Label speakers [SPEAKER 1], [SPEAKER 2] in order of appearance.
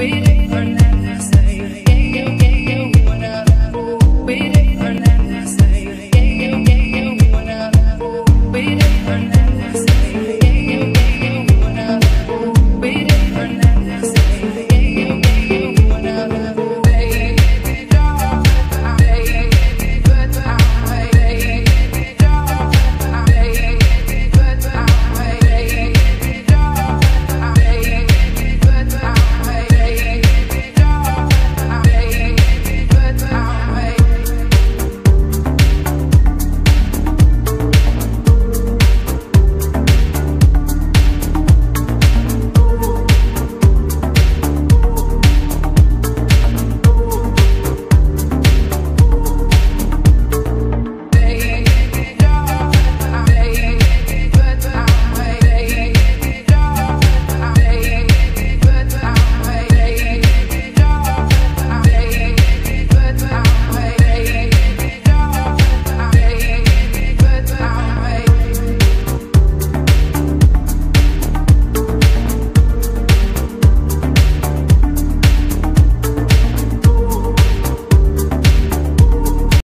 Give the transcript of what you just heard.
[SPEAKER 1] be different.